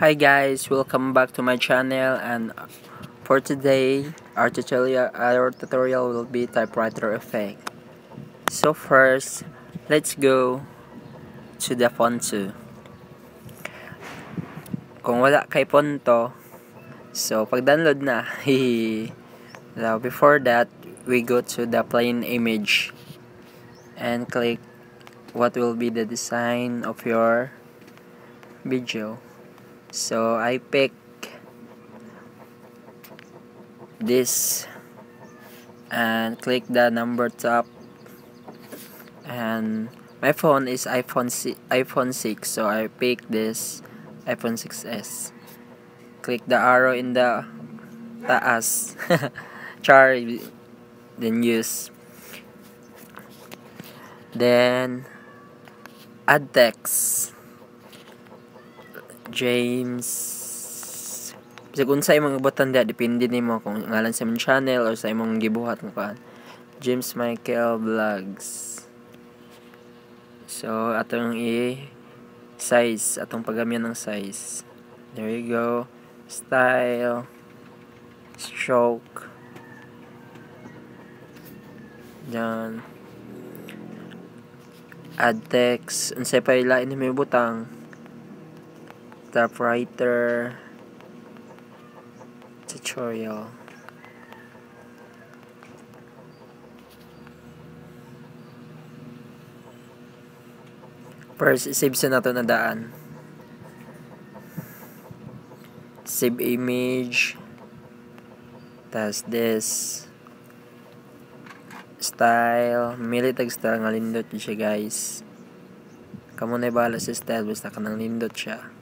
Hi guys, welcome back to my channel and for today our tutorial our tutorial will be typewriter effect. So first, let's go to the Fonto. Kung wala kay Fonto, so pag-download na. Now before that, we go to the plain image and click what will be the design of your video. So I pick this and click the number top. And my phone is iPhone 6, iPhone 6 so I pick this iPhone 6s click the arrow in the taas. Char then use. Then add text James Bisag unsa imong ibutan dia depende nimo kung ngalan sa imong channel or sa imong gibuhat mo kan. James Michael Vlogs. So atong i size atong paggamyan ng size. There you go. Style stroke. Yan. Add text. Unsay pa ilain nimo butang typewriter tutorial. First save sa nato na daan. Save image. Tas this. Style. Mili tag style nga lindot siya guys. Kamo na bala sa style basta kanang lindot siya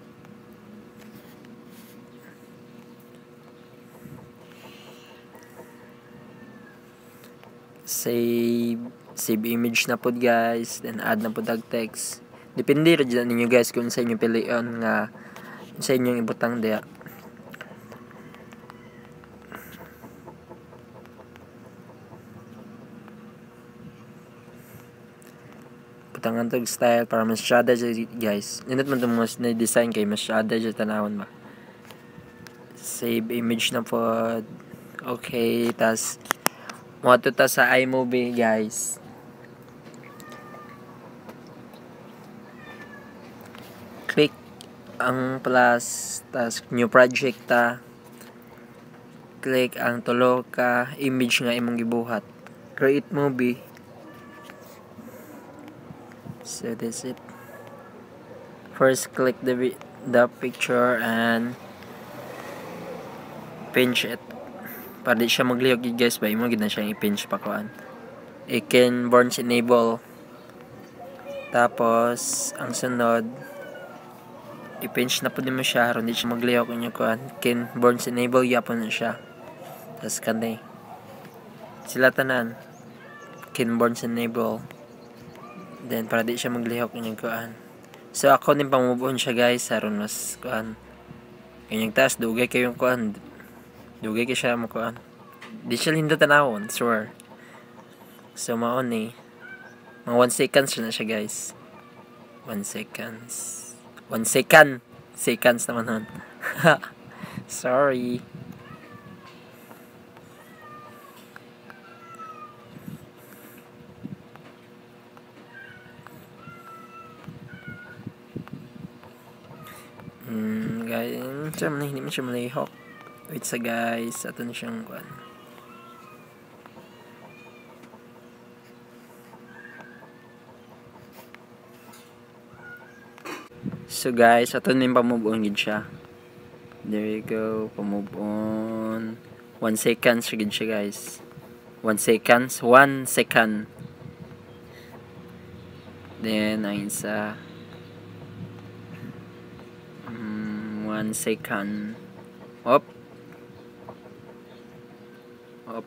save save image na pod guys. Then add na pod text. Depende ra dyan ninyo guys kung sa inyo pilion nga sa inyong ibutang dia. Butangan tog style para mas syada guys. Nindot man itong mas na design kay mas syada dyan tanawon ba? Save image na pod okay tas mo ta sa iMovie guys. Click ang plus tas new project ta. Click ang tulo ka image nga imong gibuhat. Create movie. So that's it. First click the the picture and pinch it para di siya maglihok gid guys. Ba imo gid na siya i-pinch pa kuan. I can burns enable tapos ang sunod i-pinch na po mo siya aron di siya maglihok inyo kuan. Can burns enable yapon na siya. Tapos kanay sila tanan can burns enable then para di siya maglihok inyo kuan. So ako din pamubon siya guys. Aron mas kuan. Kanyang taas dugay kayong kuan Dugay kay siya mo. Di siya lindo tanawon, sure. So maon ni. Mga 1 seconds na siya guys. 1 seconds. 1 second. Seconds naman nun. Sorry. Hmm, guys, hindi man siya malihok. Wait sa guys, ato na siyang kwan. So guys, ato na yung pamove on gid siya. There you go, pamove on. 1 second siya gid siya guys. 1 seconds, 1 second. Then, ang isa. 1 um, second. Op. Up.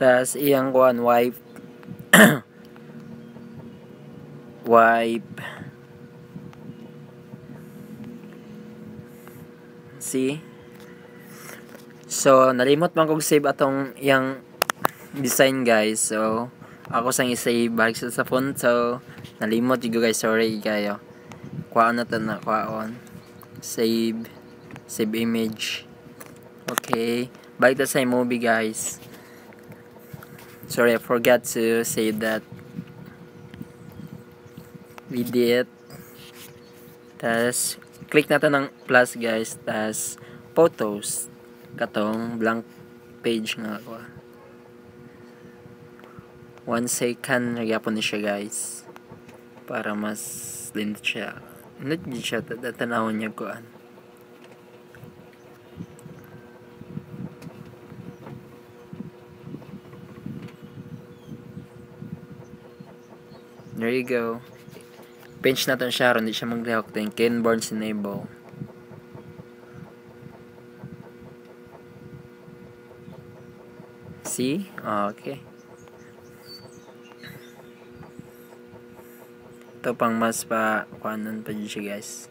Tas iyang kuan wipe wipe See? So, nalimot man kong save atong yang design guys. So, ako sang i-save balik sa, sa phone. So, nalimot yung guys. Sorry kayo. Kuhaan na to na. Kuhaan. Save. Save image. Okay. Balik na sa movie guys. Sorry, I forgot to say that. We did. Tapos, click na to ng plus guys. Tapos, photos. Katong blank page nga ako. One second, nagyapon ni siya guys. Para mas lindot siya. Hindi siya tatanawin niya ko. There you go. Pinch natin siya, hindi siya maglihok. Then, Ken Barnes enable. See? Oh, okay. Ito pang mas pa, kuanan pa dyan siya guys.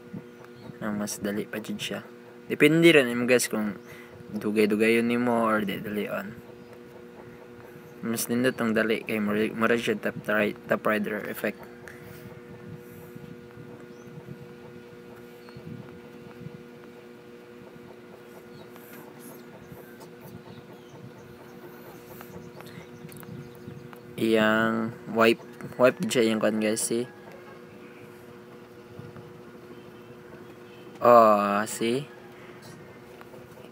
Nang mas dali pa dyan siya. Depende rin mo guys kung dugay-dugay yun mo or dali on. Mas nindot ang dali kay siya top, top rider effect. Iyang wipe wipe dyan yung kan guys see oh see?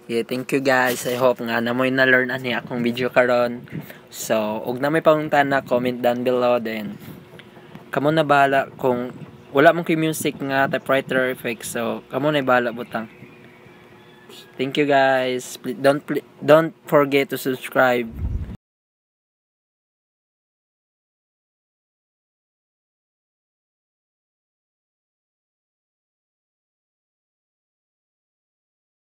Yeah thank you guys. I hope nga na mo na learn ani akong video karon. So ug na may panguntan na comment down below then kamo na bahala kung wala mong music nga typewriter effect so kamo na bahala butang. Thank you guys. Don't don't forget to subscribe